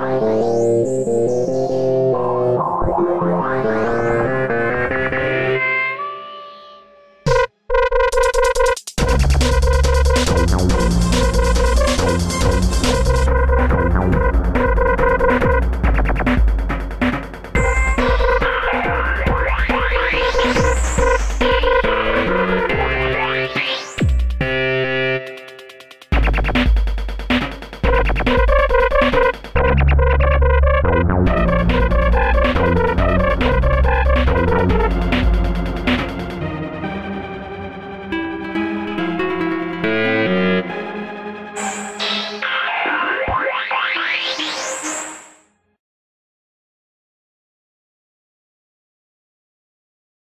Bye.